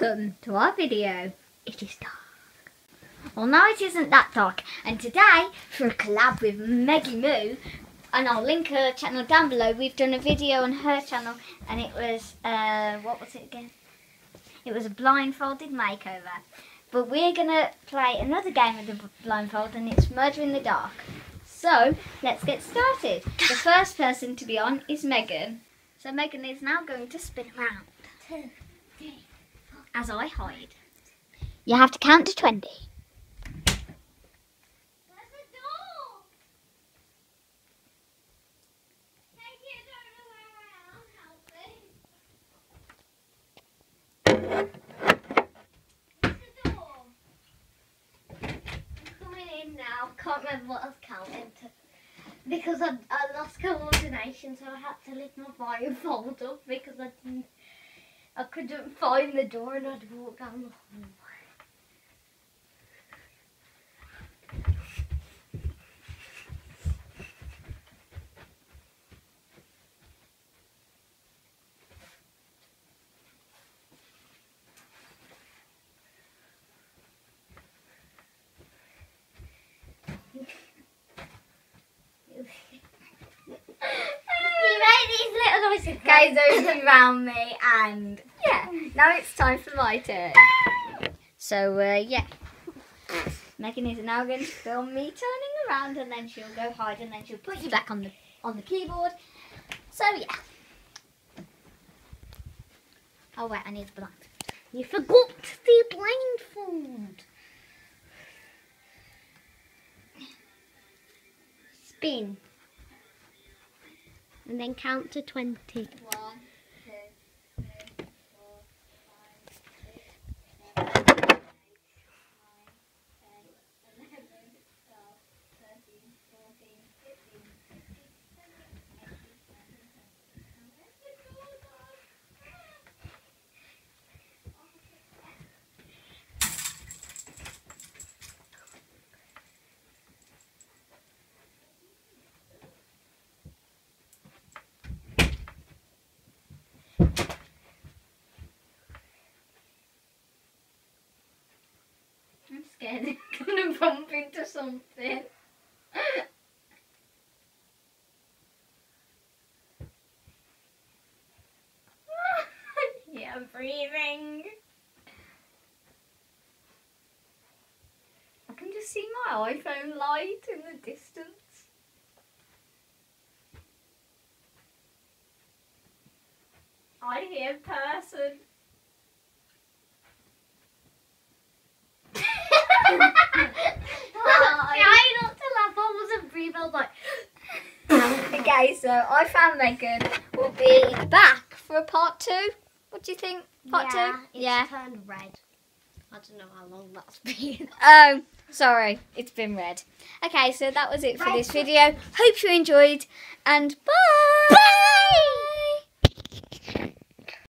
Welcome to our video. It is dark. Well, no, it isn't that dark. And today, for a collab with Meggie Moo, and I'll link her channel down below, we've done a video on her channel, and it was, uh, what was it again? It was a blindfolded makeover. But we're going to play another game with the blindfold, and it's Murder in the Dark. So, let's get started. The first person to be on is Megan. So Megan is now going to spin around as I hide. You have to count to 20. now. Can't remember what I was counting to because I, I lost coordination, so I had to lift my blindfold up because I didn't. I couldn't find the door and I'd walk down the hallway. You made these little noises. Guys over around me and now it's time for my turn. So uh, yeah, Megan is now going to film me turning around and then she'll go hide and then she'll put you back on the on the keyboard. So yeah. Oh wait, I need the blind. You forgot the blindfold. Spin. And then count to 20. One, scared it's gonna bump into something. yeah, I'm breathing. I can just see my iPhone light in the distance. I hear person. I not to laugh. I wasn't breathing. I was like, okay, so I found Megan. We'll be back for a part two. What do you think? Part yeah, two? It's yeah. turned red. I don't know how long that's been. Oh, sorry. It's been red. Okay, so that was it for Right. this video. Hope you enjoyed and bye! Bye!